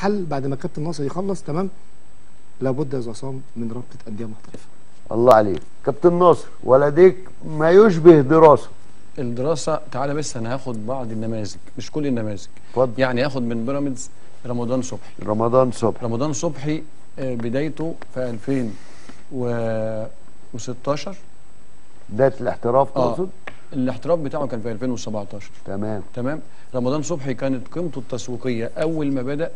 حل بعد ما كابتن ناصر يخلص تمام؟ لابد يا عصام من رابطة أندية محترفة. الله عليك. كابتن ناصر ولديك ما يشبه دراسة. الدراسة تعالى بس أنا هاخد بعض النماذج. مش كل النماذج. اتفضل. يعني هاخد من بيراميدز رمضان صبحي. رمضان صبحي. رمضان صبحي آه، بدايته في 2016 بداية الاحتراف آه. تقصد؟ الاحتراف بتاعه كان في 2017 تمام. تمام؟ رمضان صبحي كانت قيمته التسويقية. أول ما بدأ آه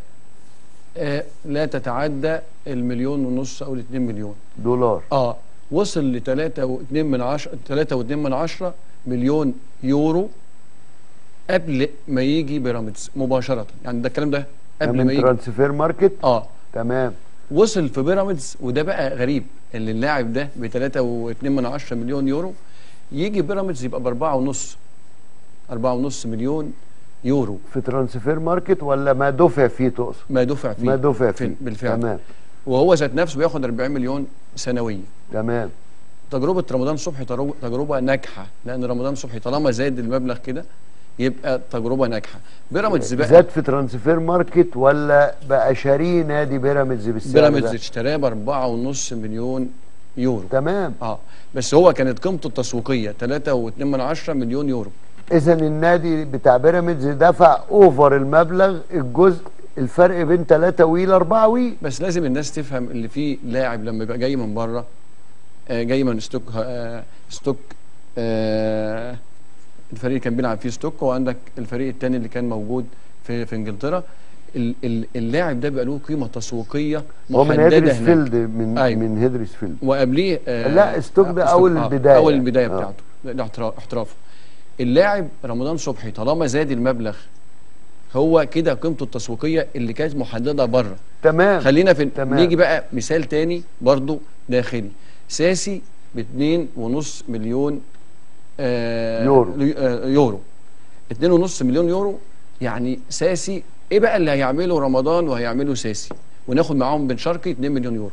لا تتعدى المليون ونص أو الاتنين مليون. دولار. آه وصل ل 3 و2 من 10 3 و2 من 10 مليون يورو قبل ما يجي بيراميدز مباشرة. يعني ده الكلام ده قبل ما يجي. Transfermarkt؟ آه. تمام. وصل في بيراميدز وده بقى غريب إن اللاعب ده ب 3.2 من 10 مليون يورو يجي بيراميدز يبقى ب 4 ونص. 4 ونص مليون يورو. في Transfermarkt ولا ما دفع فيه تقصد؟ ما دفع فيه. ما دفع في- فيه. بالفعل. تمام. وهو ذات نفسه بياخد 40 مليون سنويا. تمام. تجربة رمضان صبحي تجربة ناجحة. لأن رمضان صبحي طالما زاد المبلغ كده يبقى تجربة ناجحة. بيراميدز بقى زاد في Transfermarkt ولا بقى شاريه نادي بيراميدز بالسعر بيراميدز؟ اشتراه ب 4.5 مليون يورو. تمام. آه. بس هو كانت قيمته التسويقية 3.2 من 10 مليون يورو. إذا النادي بتاع بيراميدز دفع over المبلغ الجزء الفرق بين 3 وي ل 4 وي بس لازم الناس تفهم اللي فيه لاعب لما يبقى جاي من بره آه، جاي من ستوك آه، ستوك آه، الفريق اللي كان بيلعب فيه ستوك وعندك الفريق الثاني اللي كان موجود في في إنجلترا ال- ال- اللاعب ده بيبقى له قيمة تسويقية هو من محددة هناك هيدرسفيلد من أيوة. من هيدرسفيلد وقبليه آه لا، ستوك ده أول آه، البداية. أول البدايه آه. بتاعته احترافه اللاعب رمضان صبحي طالما زاد المبلغ هو كده قيمته التسويقية اللي كانت محددة بره تمام خلينا في تمام. نيجي بقى مثال تاني برضو داخلي ساسي باتنين ونص مليون آه يورو. آه يورو اتنين ونص مليون يورو يعني ساسي إيه بقى اللي هيعمله رمضان وهيعمله ساسي وناخد معاهم بن شرقي 2 مليون يورو.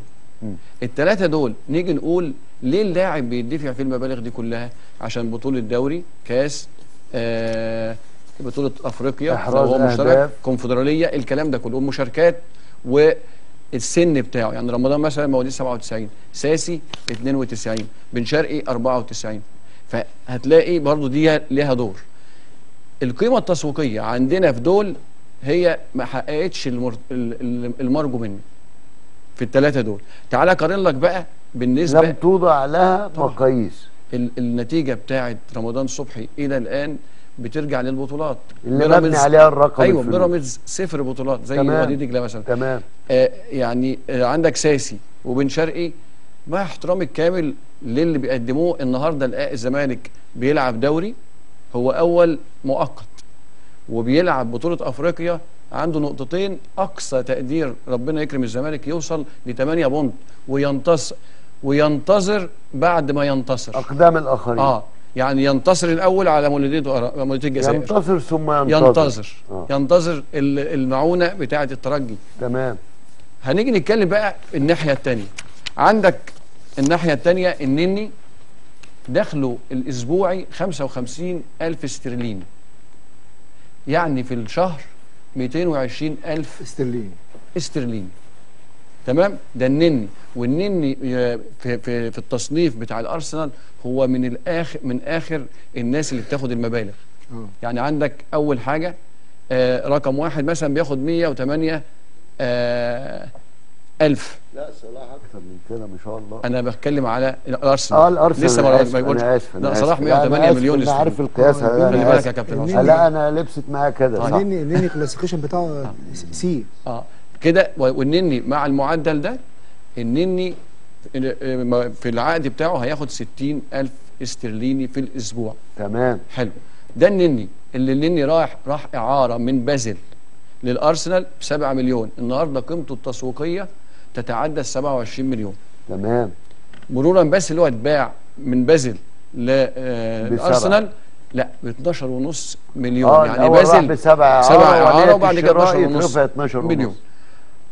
الثلاثه دول نيجي نقول ليه اللاعب بيدفع في المبالغ دي كلها؟ عشان بطولة دوري كاس آه بطولة أفريقيا هو مشترك. كونفدرالية الكلام ده كله والمشاركات والسن بتاعه. يعني رمضان مثلا مواليد 97 ساسي 92 بن شرقي 94 فهتلاقي برضو دي ليها دور. القيمة التسويقية عندنا في دول هي ما حققتش المر... ال- ال- المرجو منه في الثلاثه دول. تعالى قارن لك بقى بالنسبة لم توضع لها. مقاييس ال- النتيجة بتاعه رمضان صبحي إلى الآن بترجع للبطولات اللي مبني عليها الرقم أيوه. بيراميدز صفر بطولات زي. وادي دجله مثلا تمام آه يعني آه عندك ساسي وبن شرقي مع احترامي الكامل للي بيقدموه النهارده الزمالك بيلعب دوري هو أول مؤقت وبيلعب بطولة أفريقيا عنده نقطتين أقصى تقدير ربنا يكرم الزمالك يوصل ل 8 بونت وينتصر وينتظر بعد ما ينتصر. أقدام الآخرين. آه يعني ينتصر الأول على مولودية الجزائر. ينتصر ثم ينتظر ينتظر آه. ينتظر ال- المعونة بتاعة الترجي. تمام. هنيجي نتكلم بقى الناحية الثانية عندك الناحية الثانية النني دخله الأسبوعي 55 ألف استرليني. يعني في الشهر 220 ألف استرليني. استرليني. تمام؟ ده النني. والنني آه، في في في التصنيف بتاع الأرسنال هو من الآخر من آخر الناس اللي بتاخد المبالغ. آه. يعني عندك أول حاجة آه رقم واحد مثلا بياخد 108 آه ألف. لا صلاح أكتر من كده ما شاء الله. أنا بتكلم على الأرسنال. آه الأرسنال. لسه أنا ما آسف أنا لا آسف. صلاح لا، 108 أنا آسف، مليون أنا عارف. القياس. آه، أنا خلي بالك. يا كابتن. لا أنا لبست معايا كده. صح النني النني classification بتاعه C. آه. كده والنني مع المعدل ده النني في العقد بتاعه هياخد 60 ألف استرليني في الأسبوع. تمام. حلو. ده النني. اللي النني راح راح إعارة من بازل للأرسنال ب 7 مليون. النهارده قيمته التسويقية تتعدى ال 27 مليون. تمام. مرورا بس اللي هو اتباع من بازل. للارسنال لا ب 12 ونص مليون. آه يعني بازل بسبعة. سبع إعارة اعاره وبعد كده الشراء 12 ونص يترفع 12 مليون.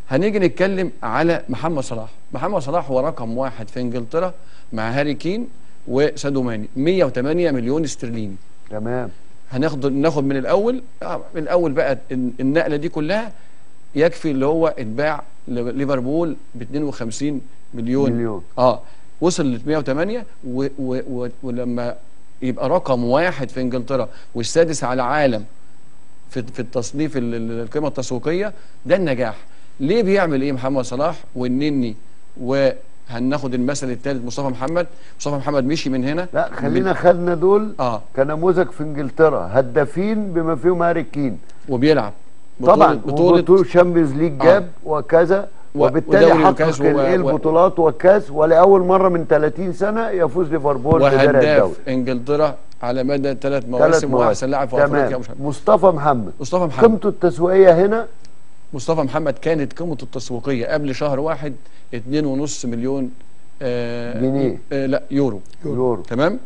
هنيجي نتكلم على محمد صلاح. محمد صلاح هو رقم واحد في إنجلترا مع هاري كين وسادو ماني. 108 مليون استرليني تمام. هناخد ناخد من الأول. آه، من الأول بقى الن- النقلة دي كلها يكفي اللي هو إتباع ليفربول ب 52 مليون. مليون. آه وصل ل 108 و و و ولما يبقى رقم واحد في إنجلترا والسادس على العالم في في التصنيف ال- ال- القيمة التسويقية ده النجاح. ليه بيعمل إيه محمد صلاح والنني وهناخد المثل الثالث مصطفى محمد؟ مصطفى محمد مشي من هنا. لا خلينا خدنا دول. آه. كنموذج في إنجلترا هدافين بما فيهم هاري كين. وبيلعب. طبعا بطوله بطولة Champions League آه. جاب وكذا و- وبالتالي حقق و- الايه البطولات والكاس ولأول مرة من 30 سنة يفوز ليفربول وهداف إنجلترا على مدى ثلاث مواسم وأحسن لاعب في أفريقيا. مصطفى محمد. مصطفى محمد. قيمته التسويقية هنا مصطفى محمد كانت قيمته التسويقية قبل شهر واحد 2.5 مليون آه جنيه. آه لا يورو. يورو. تمام؟